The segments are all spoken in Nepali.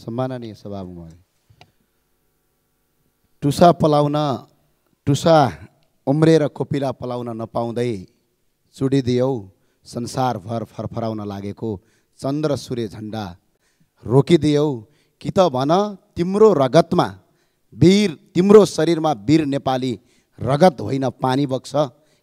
सम्माननीय सभामुख टुसा पलाउन टुसा उम्रेर कोपिला पलाउन नपाउँदै चुडिदियौ संसारभर फरफराउन लागेको चन्द्र सूर्य झन्डा रोकिदियौ कि त भन तिम्रो रगतमा वीर तिम्रो शरीरमा वीर नेपाली रगत होइन पानी बग्छ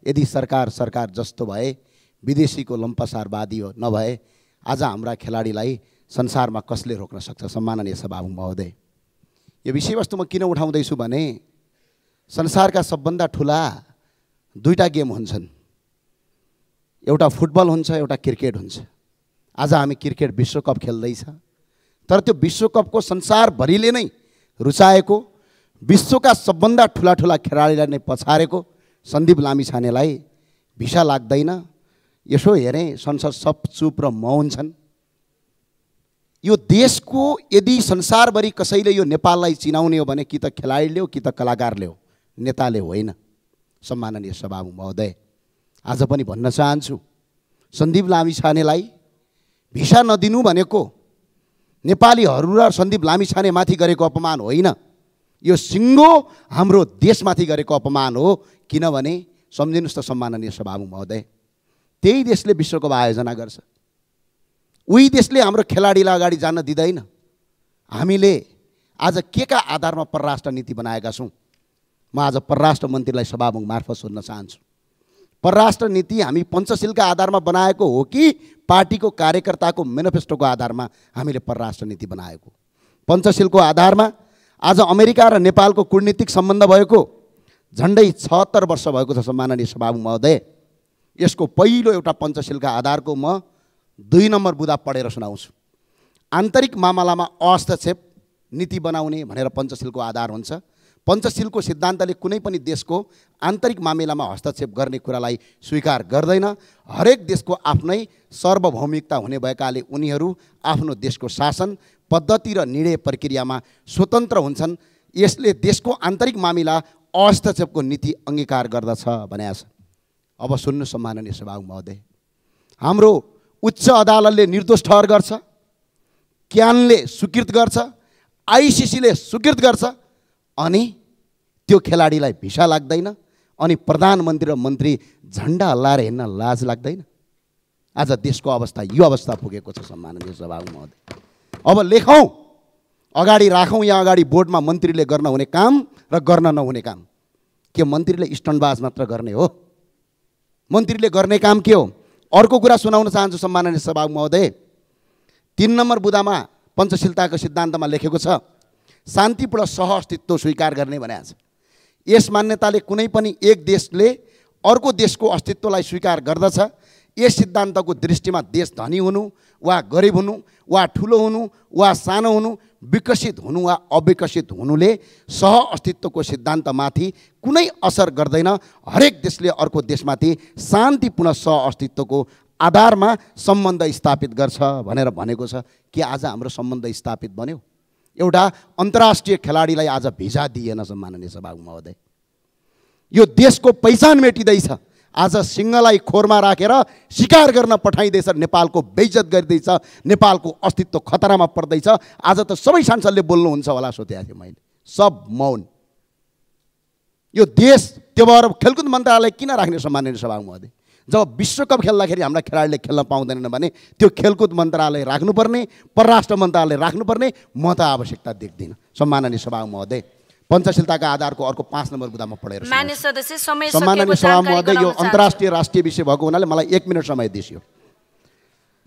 यदि सरकार सरकार जस्तो भए विदेशीको लम्पसारवादी नभए आज हाम्रा खेलाडीलाई संसारमा कसले रोक्न सक्छ? सम्माननीय सभामुख महोदय यो विषयवस्तु म किन उठाउँदैछु भने संसारका सबभन्दा ठुला दुईवटा गेम हुन्छन्। एउटा फुटबल हुन्छ एउटा क्रिकेट हुन्छ। आज हामी क्रिकेट विश्वकप खेल्दैछ। तर त्यो विश्वकपको संसारभरिले नै रुचाएको विश्वका सबभन्दा ठुला ठुला खेलाडीलाई नै पछारेको सन्दीप लामिछानेलाई भिसा लाग्दैन। यसो हेरेँ संसद सब चुप र मौन छन्। यो देशको यदि संसारभरि कसैले यो नेपाललाई चिनाउने हो भने कि त खेलाडीले हो कि त कलाकारले हो नेताले होइन। सम्माननीय सभामुख महोदय आज पनि भन्न चाहन्छु सन्दीप लामिछानेलाई भिसा नदिनु भनेको नेपालीहरू र सन्दीप लामिछानेमाथि गरेको अपमान होइन। यो सिङ्गो हाम्रो देशमाथि गरेको अपमान हो किनभने सम्झिनुहोस् त सम्माननीय सभामुख महोदय त्यही देशले विश्वकप आयोजना गर्छ। उही देशले हाम्रो खेलाडीलाई अगाडि जान दिँदैन। हामीले आज के का आधारमा परराष्ट्र नीति बनाएका छौँ? म आज परराष्ट्र मन्त्रीलाई सभामुख मार्फत सोध्न चाहन्छु। परराष्ट्र नीति हामी पञ्चशीलका आधारमा बनाएको हो कि पार्टीको कार्यकर्ताको मेनिफेस्टोको आधारमा हामीले परराष्ट्र नीति बनाएको? पञ्चशीलको आधारमा आज अमेरिका र नेपालको कूटनीतिक सम्बन्ध भएको झन्डै छहत्तर वर्ष भएको छ सम्माननीय सभामुख महोदय। यसको पहिलो एउटा पञ्चशीलका आधारको म दुई नम्बर बुदा पढेर सुनाउँछु। आन्तरिक मामलामा अहस्तक्षेप नीति बनाउने भनेर पञ्चशीलको आधार हुन्छ। पञ्चशीलको सिद्धान्तले कुनै पनि देशको आन्तरिक मामिलामा हस्तक्षेप गर्ने कुरालाई स्वीकार गर्दैन। हरेक देशको आफ्नै सार्वभौमिकता हुने भएकाले उनीहरू आफ्नो देशको शासन पद्धति र निर्णय प्रक्रियामा स्वतन्त्र हुन्छन्। यसले देशको आन्तरिक मामिला अहस्तक्षेपको नीति अङ्गीकार गर्दछ भनेको छ। अब सुन्नु सम्माननीय सभामुख महोदय। हाम्रो उच्च अदालतले निर्दोष ठहर गर्छ क्यानले स्वीकृत गर्छ आइसिसीले स्वीकृत गर्छ अनि त्यो खेलाडीलाई भिसा लाग्दैन अनि प्रधानमन्त्री र मन्त्री झन्डा हल्लाएर हिँड्न लाज लाग्दैन। आज देशको अवस्था यो अवस्था पुगेको छ सम्माननीय सभामुख महोदय। अब लेखौँ अगाडि राखौँ यहाँ अगाडि बोर्डमा मन्त्रीले गर्न हुने काम र गर्न नहुने काम। के मन्त्रीले स्टन्डबाज मात्र गर्ने हो? मन्त्रीले गर्ने काम के हो? अर्को कुरा सुनाउन चाहन्छु सम्माननीय सभामुख महोदय। तिन नम्बर बुदामा पञ्चशीलताको सिद्धान्तमा लेखेको छ शान्तिपूर्ण सह अस्तित्व स्वीकार गर्ने भनेको छ। यस मान्यताले कुनै पनि एक देशले अर्को देशको अस्तित्वलाई स्वीकार गर्दछ। यस सिद्धान्तको दृष्टिमा देश धनी हुनु वा गरिब हुनु वा ठुलो हुनु वा सानो हुनु विकसित हुनु वा अविकसित हुनुले सह अस्तित्वको सिद्धान्तमाथि कुनै असर गर्दैन। हरेक देशले अर्को देशमाथि शान्तिपूर्ण सह अस्तित्वको आधारमा सम्बन्ध स्थापित गर्छ भनेर भनेको छ। के आज हाम्रो सम्बन्ध स्थापित बन्यो? एउटा अन्तर्राष्ट्रिय खेलाडीलाई आज भिजा दिएन सम्माननीय सभामुख महोदय। यो देशको पहिचान मेटिँदैछ। आज सिंहलाई खोरमा राखेर शिकार गर्न पठाइँदैछ नेपालको बेइज्जत गरिँदैछ नेपालको अस्तित्व खतरामा पर्दैछ। आज त सबै सांसदले बोल्नुहुन्छ होला सोधेको थिएँ मैले। सब मौन। यो देश त्यो भएर खेलकुद मन्त्रालय किन राख्ने सम्माननीय सभामुख महोदय? जब विश्वकप खेल्दाखेरि हाम्रा खेलाडीले खेल्न पाउँदैनन् भने त्यो खेलकुद मन्त्रालय राख्नुपर्ने परराष्ट्र मन्त्रालय राख्नुपर्ने म त आवश्यकता देख्दिनँ। सम्माननीय सभामुख महोदय। पञ्चशीलताका आधारको अर्को पाँच नम्बर बुदामा पढेर सम्माननीय सभा महोदय यो। अन्तर्राष्ट्रिय राष्ट्रिय विषय भएको हुनाले मलाई एक मिनट समय दिइयो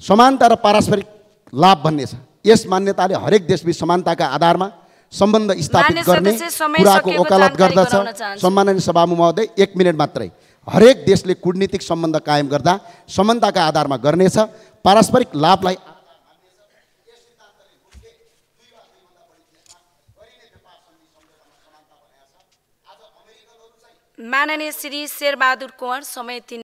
समानता र पारस्परिक लाभ भन्ने छ। यस मान्यताले हरेक देशबीच समानताका आधारमा सम्बन्ध स्थापित गर्ने कुराको वकालत गर्दछ। सम्माननीय सभामुख महोदय एक मिनट मात्रै। हरेक देशले कूटनीतिक सम्बन्ध कायम गर्दा समानताका आधारमा गर्नेछ। पारस्परिक लाभलाई माननीय श्री शेरबहादुर कुँवर समय तिन